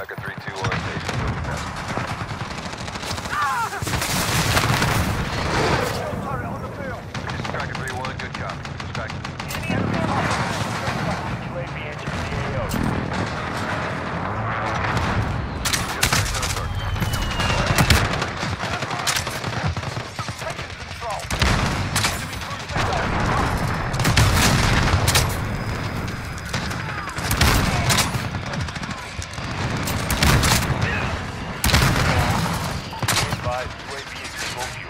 Tracker 321 station. Ah! Tracker 31, good copy. Dispatch advised UAV is smoke